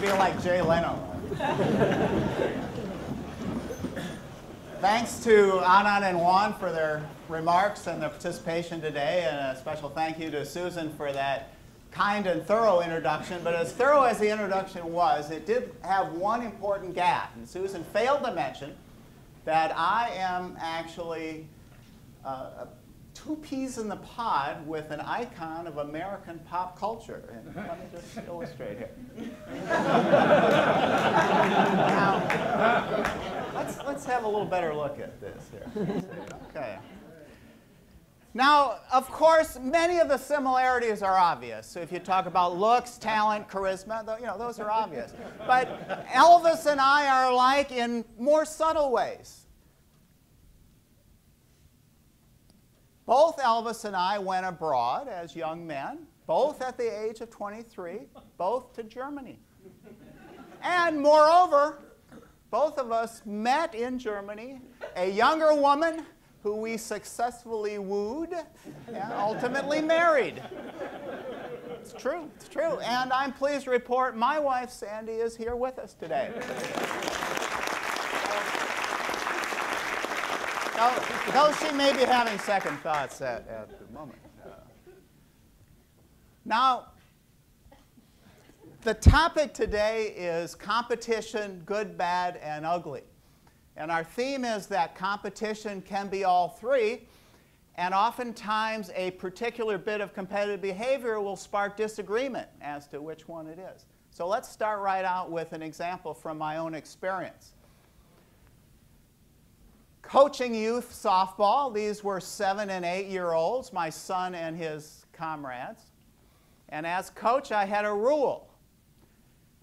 be like Jay Leno. Thanks to Anand and Juan for their remarks and their participation today, and a special thank you to Susan for that kind and thorough introduction. But as thorough as the introduction was, it did have one important gap. And Susan failed to mention that I am actually uh, two peas in the pod with an icon of American pop culture. And let me just illustrate here. now, let's, let's have a little better look at this here. Okay. Now, of course, many of the similarities are obvious. So if you talk about looks, talent, charisma, you know, those are obvious. But Elvis and I are alike in more subtle ways. Both Elvis and I went abroad as young men, both at the age of 23, both to Germany. And moreover, both of us met in Germany a younger woman who we successfully wooed and ultimately married. It's true, it's true. And I'm pleased to report my wife, Sandy, is here with us today. Though, she may be having second thoughts at, at the moment. Uh, now, the topic today is competition, good, bad, and ugly. And our theme is that competition can be all three, and oftentimes a particular bit of competitive behavior will spark disagreement as to which one it is. So let's start right out with an example from my own experience coaching youth softball. These were seven and eight year olds, my son and his comrades. And as coach, I had a rule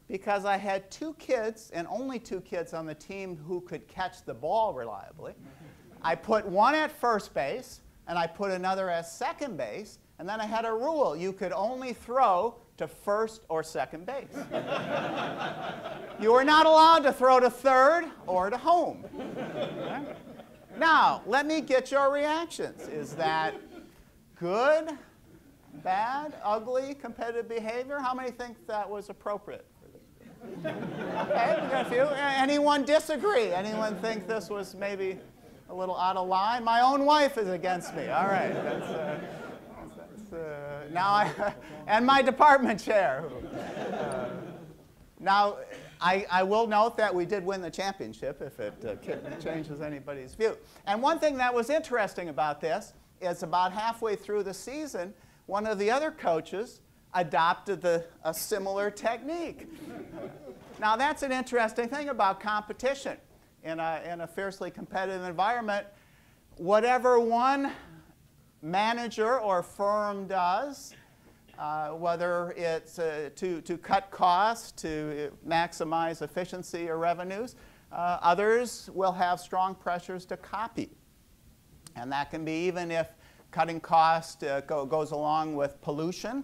because I had two kids and only two kids on the team who could catch the ball reliably. I put one at first base and I put another at second base. And then I had a rule you could only throw to first or second base. you were not allowed to throw to third or to home. Now, let me get your reactions. Is that good, bad, ugly, competitive behavior? How many think that was appropriate? okay, we got a few. Anyone disagree? Anyone think this was maybe a little out of line? My own wife is against me. All right. That's, uh, that's, uh, now I, and my department chair. Uh, now, I, I, will note that we did win the championship if it uh, changes anybody's view. And one thing that was interesting about this is about halfway through the season, one of the other coaches adopted the, a similar technique. now, that's an interesting thing about competition. In a, in a fiercely competitive environment, whatever one manager or firm does, uh, whether it's uh, to, to cut costs, to maximize efficiency or revenues. Uh, others will have strong pressures to copy. And that can be even if cutting cost uh, go, goes along with pollution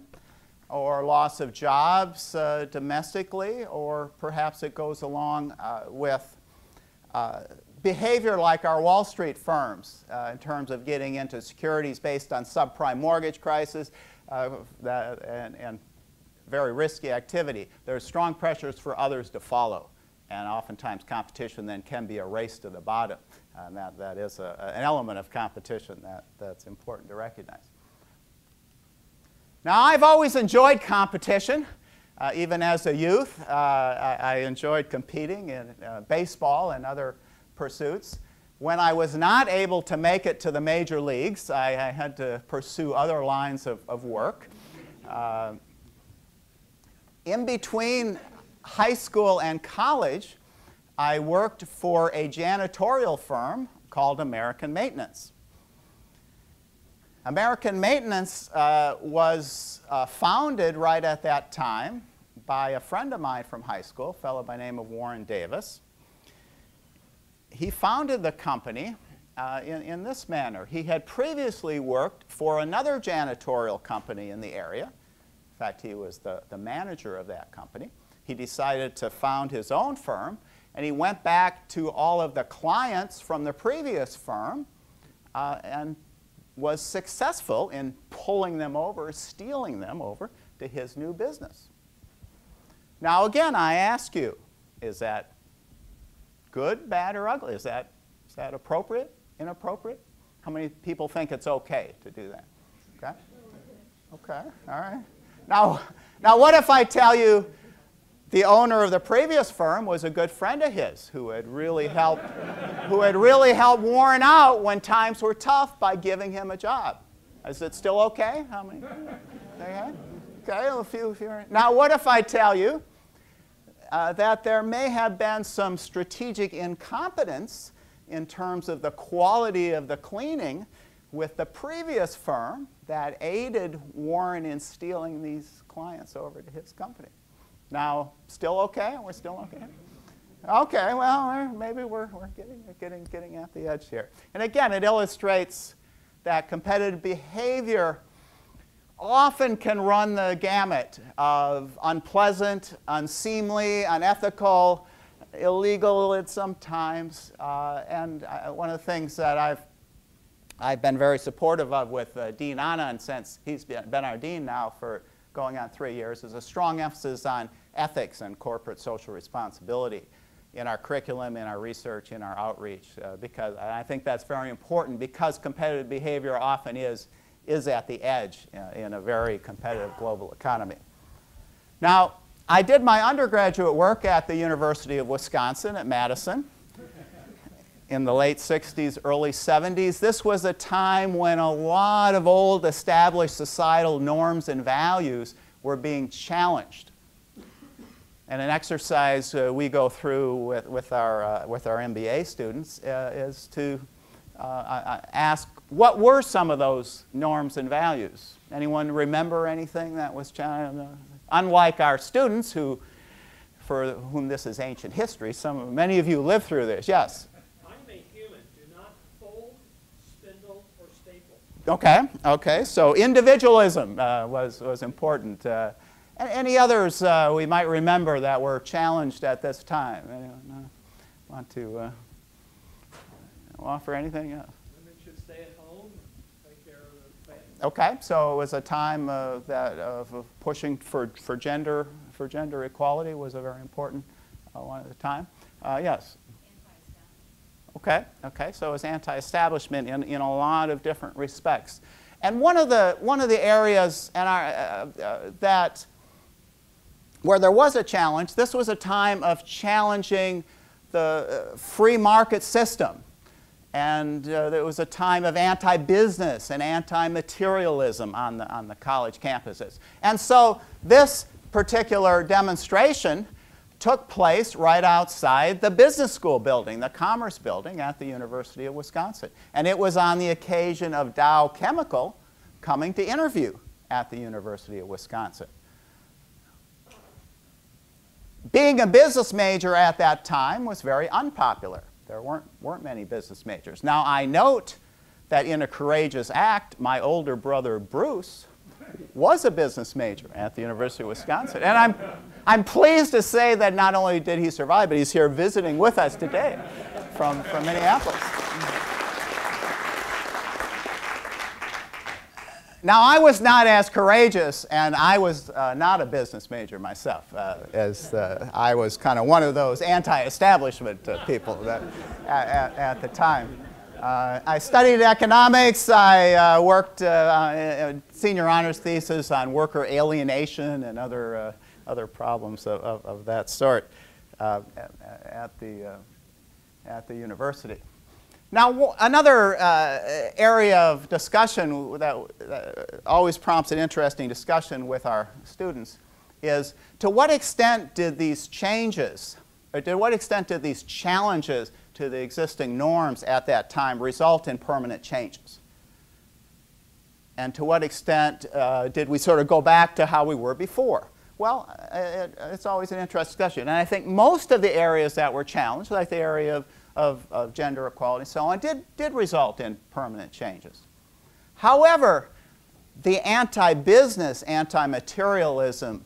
or loss of jobs uh, domestically, or perhaps it goes along uh, with behavior like our Wall Street firms uh, in terms of getting into securities based on subprime mortgage crisis, uh, that, and, and very risky activity, there are strong pressures for others to follow. And oftentimes competition then can be a race to the bottom. And that, that is a, an element of competition that, that's important to recognize. Now, I've always enjoyed competition. Uh, even as a youth, uh, I, I, enjoyed competing in uh, baseball and other pursuits. When I was not able to make it to the major leagues, I, I had to pursue other lines of, of work. Uh, in between high school and college, I worked for a janitorial firm called American Maintenance. American Maintenance uh, was uh, founded right at that time by a friend of mine from high school, a fellow by the name of Warren Davis he founded the company uh, in, in this manner. He had previously worked for another janitorial company in the area. In fact, he was the, the manager of that company. He decided to found his own firm, and he went back to all of the clients from the previous firm uh, and was successful in pulling them over, stealing them over to his new business. Now, again, I ask you, is that good, bad, or ugly? Is that, is that appropriate, inappropriate? How many people think it's okay to do that? Okay? Okay, all right. Now, now what if I tell you the owner of the previous firm was a good friend of his who had really helped, who had really helped Warren out when times were tough by giving him a job? Is it still okay? How many? Okay, okay a few, few. Now, what if I tell you uh, that there may have been some strategic incompetence in terms of the quality of the cleaning with the previous firm that aided Warren in stealing these clients over to his company. Now, still okay? We're still okay? Okay, well, maybe we're, we're getting, getting, getting at the edge here. And again, it illustrates that competitive behavior often can run the gamut of unpleasant, unseemly, unethical, illegal at sometimes. Uh, and I, one of the things that I've, I've been very supportive of with uh, Dean Anand since he's been, been our dean now for going on three years is a strong emphasis on ethics and corporate social responsibility in our curriculum, in our research, in our outreach, uh, because I think that's very important because competitive behavior often is is at the edge uh, in a very competitive global economy. Now, I did my undergraduate work at the University of Wisconsin at Madison in the late 60s, early 70s. This was a time when a lot of old established societal norms and values were being challenged. And an exercise uh, we go through with, with, our, uh, with our MBA students uh, is to uh, ask what were some of those norms and values? Anyone remember anything that was challenged? Unlike our students who, for whom this is ancient history, some, many of you lived through this. Yes? I'm a human. Do not fold, spindle, or staple. Okay, okay. So individualism uh, was, was important. Uh, any others uh, we might remember that were challenged at this time? Anyone uh, want to uh, offer anything? Women should stay at home, take care of the family. Okay, so it was a time uh, that of pushing for, for gender for gender equality was a very important uh, one at the time. Uh, yes. Okay, okay. So it was anti-establishment in, in a lot of different respects. And one of the one of the areas and our, uh, uh, that where there was a challenge, this was a time of challenging the uh, free market system and uh, there was a time of anti business and anti materialism on the, on the college campuses. And so this particular demonstration took place right outside the business school building, the commerce building at the University of Wisconsin. And it was on the occasion of Dow Chemical coming to interview at the University of Wisconsin. Being a business major at that time was very unpopular. There weren't, weren't many business majors. Now, I note that in a courageous act, my older brother Bruce was a business major at the University of Wisconsin. And I'm, I'm pleased to say that not only did he survive, but he's here visiting with us today from, from Minneapolis. Now, I was not as courageous, and I was uh, not a business major myself, uh, as uh, I was kind of one of those anti establishment uh, people that, at, at, the time. Uh, I studied economics. I uh, worked a senior honors thesis on worker alienation and other, other problems of, of, of, that sort at, at, the, at the university. Now, another uh, area of discussion that uh, always prompts an interesting discussion with our students is to what extent did these changes, or to what extent did these challenges to the existing norms at that time result in permanent changes? And to what extent uh, did we sort of go back to how we were before? Well, it, it's always an interesting discussion. And I think most of the areas that were challenged, like the area of of, of gender equality and so on, did, did result in permanent changes. However, the anti-business, anti-materialism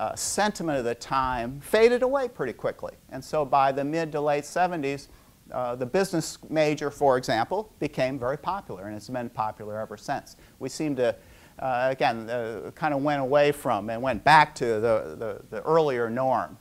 uh, sentiment of the time faded away pretty quickly. And so by the mid to late 70s, uh, the business major, for example, became very popular, and it's been popular ever since. We seem to uh, again, uh, kind of went away from and went back to the, the, the earlier norm.